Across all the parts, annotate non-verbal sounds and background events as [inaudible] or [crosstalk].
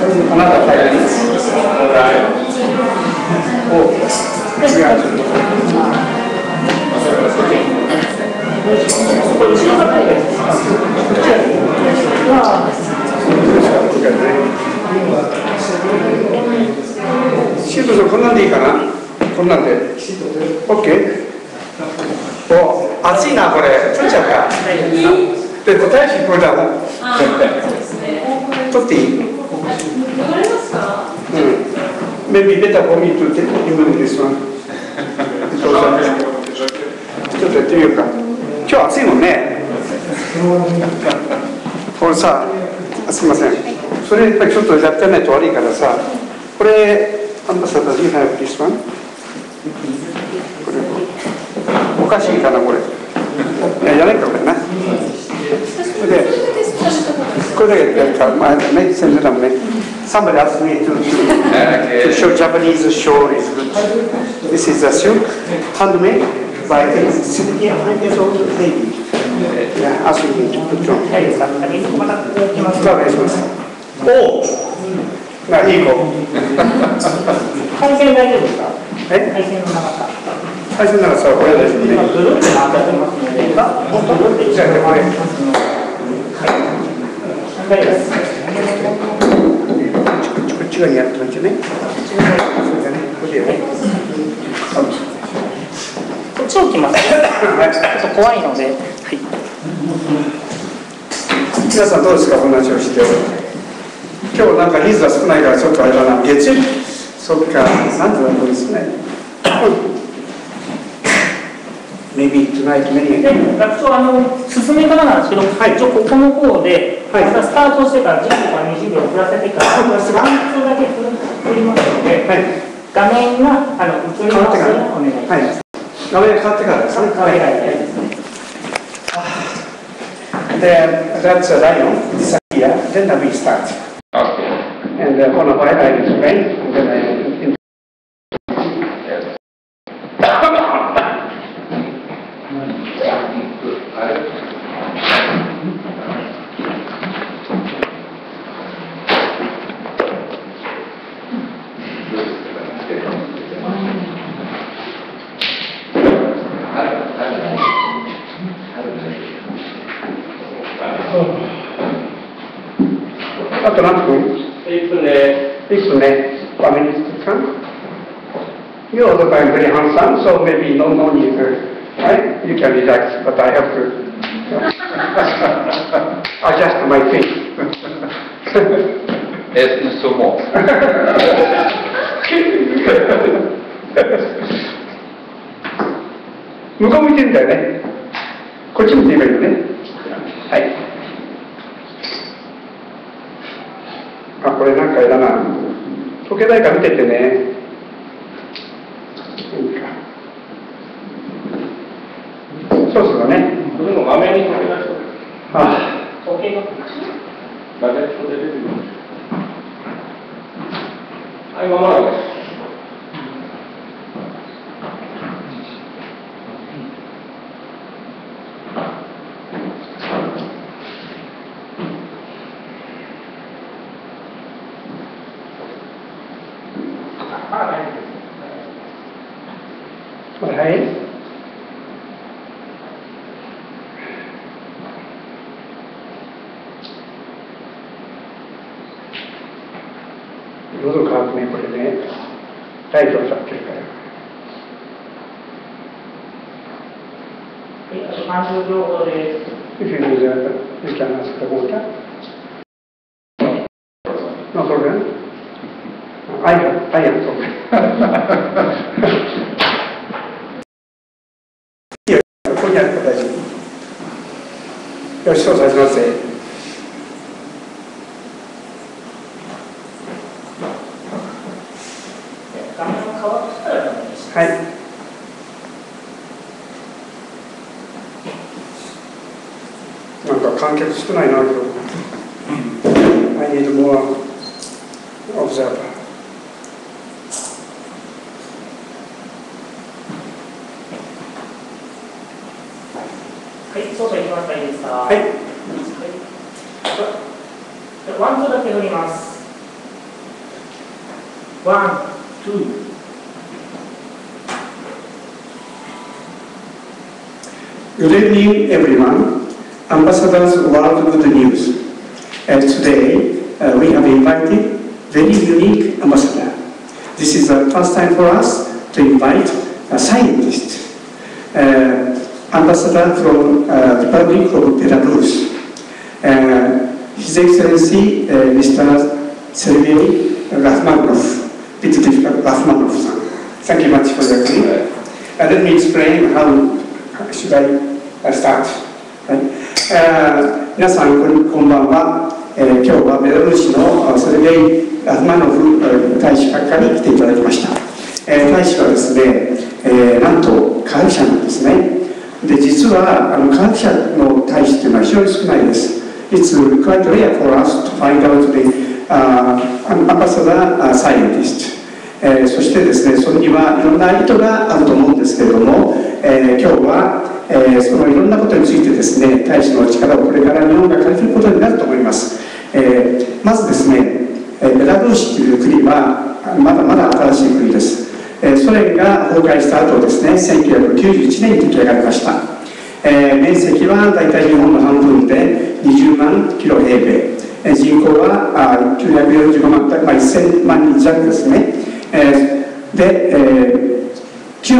Another five minutes. Oh, we are to- シートさんこんなんでいいかな？こんなんで。OK? お暑いなこれ。取れちゃうかで答えしこれだもん取っていい？うん。Maybe better for me to take even this one. [laughs] ちょっとやってみようか。今日暑いもんね。これさすみません。それやっぱりちょっとやってないと悪いからさこれアンバサダー you have this one? これおかしいかなこれ。いややらないかこれな。それでこれだけやるかまあね先生だもんね Somebody asked me to, to, to show Japanese show is good. This is a silk, handmade by a 70 years old lady. Yeah, asking me to put on. 大丈夫ですか先そこまたこう来ますお願いいい子。回線大丈夫ですか？え、回線の長さ。最初ならさ、これですよね。今ぐるっと回ってますのでぐるっと一緒に回りますのでですこっち側にやってますよね。そうだね。これでね。こっちを来ますちょはい。っと怖いのではい皆さんどうですか、お話をして。今日なんか人数が少ないから、ちょっとあれだな。月曜日。そっか、なんでだろうですね。Maybe tonight many. で学長あの進め方なんですけど、一応ここの方で、はいまたスタートしてから10秒から20秒遅らせてから、ワンツーだけ振りますので、はい。画面があの映ります。ようお願いします。はい。画面が変わってからですね。変わりないですね。Then that's a lion, disappear, then we start. And uh, on a while I explain, and then I あと何分1分で ?1 分ね。5 minutes to come. You look I'm very handsome, so maybe no, uh, right? You can relax, but I have to adjust my ー、そうも。向こう向いてるんだよね。こっち向いてればいいよね。はい。あ、これなんかあれだな。時計台から見ててね。そうそうだね。これも画面に書き出しあ時計が画面で出てくる。はい、まもなくです。あ大丈夫です。これはい。喉乾くね、これね。ライト当たってるから。はい、あと30秒ほどです。If you lose that, you can ask the water. No problem. I have, I have problem. いいよ、ここにあるから大丈夫。よし、そうさせますね。画面が変わったらお願いします。はい。なんか観客少ないな、今日。I need more い。はい。ワンツーだけ振ります。One, two. Good evening, everyone. Ambassadors World Good News. And today, uh, we have invited very unique ambassador. This is the first time for us to invite a scientist, uh, ambassador from uh, Republic of Belarus. Uh, His Excellency, uh, Mr. Sergei Rachmanov, difficult, Rachmanov. Thank you much for your coming. Uh, let me explain how should I uh, start. Right? 皆さんこんばんは、えー今日はベラルーシのセルゲイ・ラフマノフ大使閣下に来ていただきました、えー大使はですね、えーなんと科学者なんですね。で実はあの科学者の大使っていうのは非常に少ないです。It's quite rare for us to find out the uh, ambassador scientist えーそしてですねそれにはいろんな意図があると思うんですけれども、えー今日は、えーそのいろんなことについてですね大使の力をこれから日本が借りることになると思います、えーまずですね、ベラルーシという国はまだまだ新しい国です、えーソ連が崩壊した後ですね1991年に出来上がりました、えー面積は大体日本の半分で20万キロ平米。人口は945万、まあ、1000万人弱ですね、えーで、えー旧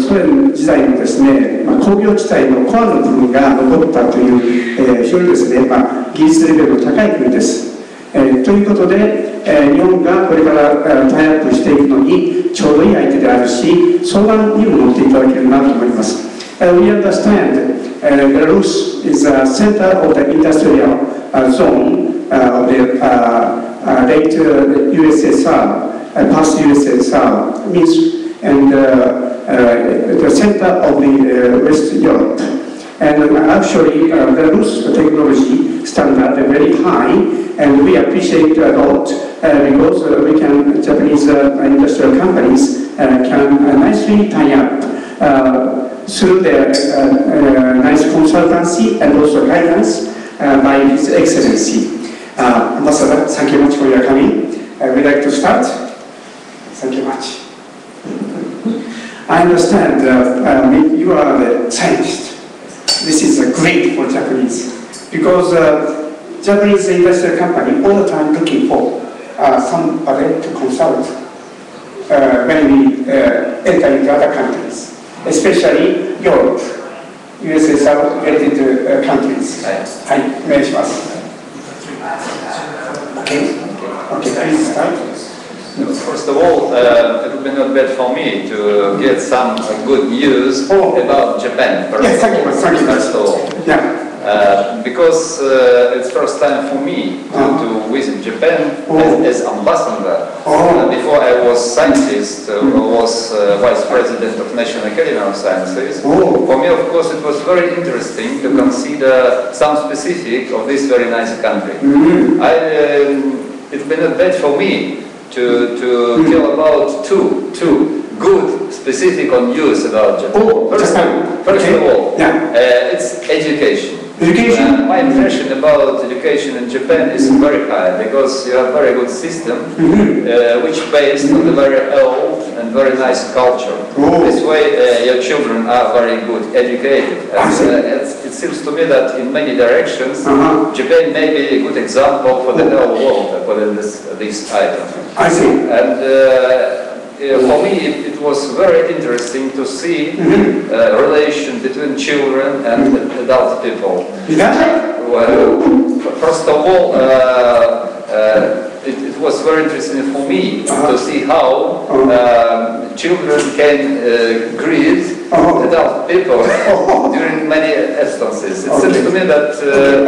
ソ連時代のですね、まあ、工業地帯のコアの部分が残ったという、えー非常にですね、まあ、技術レベルの高い国です。えーということで、えー日本がこれからタイアップしていくのにちょうどいい相手であるし、相談にも乗っていただけるなと思います。Uh, we understand uh, Belarus is a center of the industrial uh, zone uh, of the uh, uh, late uh, USSR, uh, past USSR, means and uh, the center of the uh, West Europe. And uh, actually, uh, Belarus technology standard are very high, and we appreciate a lot uh, because uh, we can Japanese uh, industrial companies uh, can uh, nicely tie up uh, through their uh, uh, nice consultancy and also guidance uh, by His Excellency. Uh, Ambassador, thank you much for your coming. Uh, we'd like to start. Thank you much. I understand uh, um, you are the scientist. This is uh, great for Japanese because uh, Japanese industrial company all the time looking for uh, somebody to consult uh, when we uh, enter into other countries, especially Europe, USSR related uh, countries. はいはい、お願いします。Okay. Okay, please start. First of all, uh, it would be not bad for me to get some uh, good news Oh. about Japan. First, Yes, thank you, thank you. First of all. Yeah. Uh, because uh, it's first time for me to, Uh-huh. to visit Japan Oh. as, as ambassador. Oh. Uh, before I was scientist, uh, was uh, vice president of National Academy of Sciences. Oh. For me, of course, it was very interesting to consider some specific of this very nice country. Mhm. I, um, it's been a bad for me to, to tell about two, two good specific on news about Japan. Oh, first, Japan. first Okay. of all, Yeah. uh, it's education. Education? My impression about education in Japan is very high because you have very good system [laughs] Mhm. uh, which based on the very old and very nice culture. Oh. This way uh, your children are very good educated. And, uh, it seems to me that in many directions Uh-huh. Japan may be a good example for the whole world according to this, this item. I see. And uh, for me, it, it was very interesting to see uh, relation between children and adult people. Well, first of all, uh, uh, it, it was very interesting for me Uh-huh. to see how Uh-huh. um, children can uh, greet Uh-huh. adult people Uh-huh. during many instances. It seems to me that uh,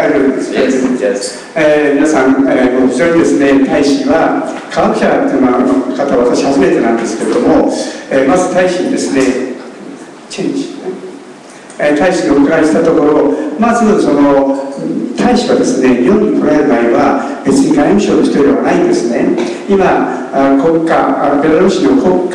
yes, yes. えー皆さん、えー、非常にですね、大使は科学者というのは方は私初めてなんですけれども、えーまず大使にですね、チェンジ、ねえ大使にお伺いしたところ、まずその大使はですね、日本に来られる場合は別に外務省の人ではないんですね。今、国家、ベラルーシの国家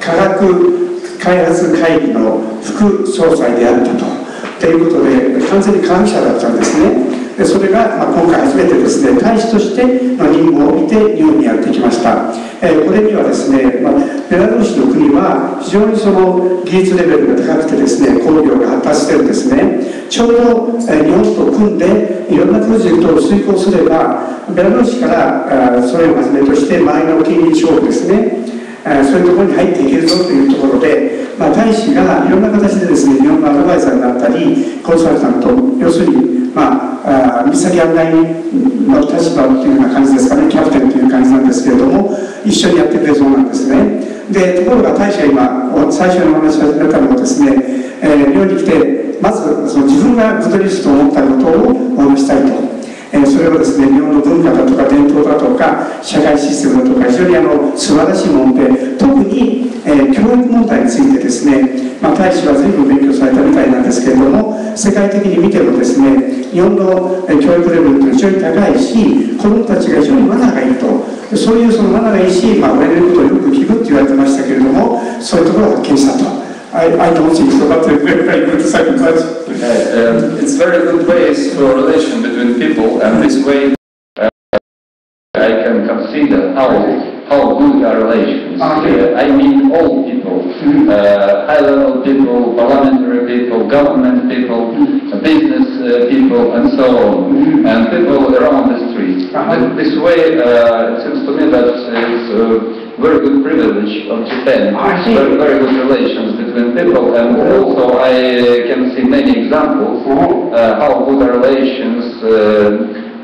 科学開発会議の副総裁であったと。ということで、完全に科学者だったんですね。でそれが、ま、今回初めてですね、大使として任務を帯びて日本にやってきました、え、これにはですね、ま、ベラルーシの国は非常にその技術レベルが高くてですね工業が発達してるんですね。ちょうど、え、日本と組んでいろんなプロジェクトを遂行すればベラルーシからソ連をはじめとして周りの近隣地方ですね。そういうところに入っていけるぞというところで、大使がいろんな形でですね日本のアドバイザーになったりコンサルタント要するに、まあ、あ先案内の立場っていうような感じですかねキャプテンという感じなんですけれども一緒にやってくれそうなんですね。でところが大使が今最初にお話しされたのはですね、えー、日本に来てまずその自分がブドリスと思ったことをお話したいと。えー、それはですね日本の文化だとか伝統だとか社会システムだとか非常にあの素晴らしいもので特に、えー、教育問題についてですね、まあ、大使は随分勉強されたみたいなんですけれども世界的に見てもですね日本の教育レベルというのは非常に高いし子どもたちが非常にマナーがいいとそういうそのマナーがいいし、まあ、親のことをよく聞くって言われてましたけれどもそういうところを発見したと。I, I don't think so, but very, very good second question. Uh, um, it's very good ways for relation between people, and this way uh, I can consider how how good are relations. Ah, Uh, I mean all people, uh, high-level people, parliamentary people, government people, uh, business uh, people, and so on, and people around the street. Uh-huh. Th- This way, uh, it seems to me that it's a very good privilege of Japan. See. Very, very good relations between people, and also I uh, can see many examples Oh. uh, how good relations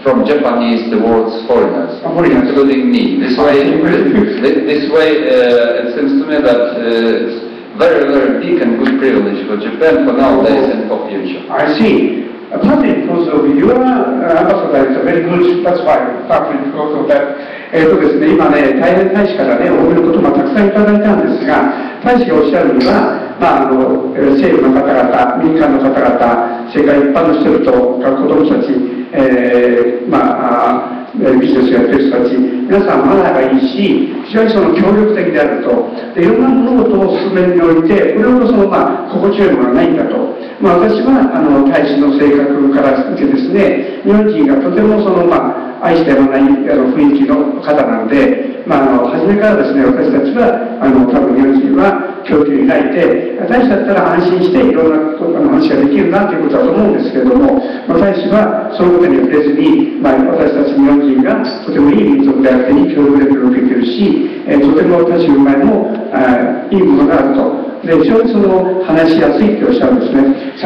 from Japanese towards foreigners, Oh, foreigners. including me. This way, thi- this way, uh, it seems to me that uh, it's very, very big and good privilege for Japan for nowadays and for future. I see. Uh, Partly because of your uh, ambassador is very good, that's why, partly because of that. えっとですね、今ね、大変大使からね、欧米のこともたくさんいただいたんですが、大使がおっしゃるには、まあ、あのえー政府の方々、民間の方々、それから一般の人々、子供たち、えーまあ、あーえビジネスやってる人たち、皆さんマナーがいいし、非常にその協力的であると、でいろんな物事を進めにおいて、これほどその、まあ、心地よいものはないんだと。まあ、私はあの大使の性格から見てですね、日本人がとてもその、まあ、愛してやまないあの雰囲気の方なんで、まあ、あの初めからですね、私たちは、あの多分日本人は教育に抱いて、私だったら安心していろんなことの話ができるなということだと思うんですけれども、まあ、大使はそのことに触れずに、まあ、私たち日本人がとてもいい民族であって、に教育レベルを受けているし、えとても私の前もあいいものがあると。で、非常にその話しやすいっておっしゃるんですね。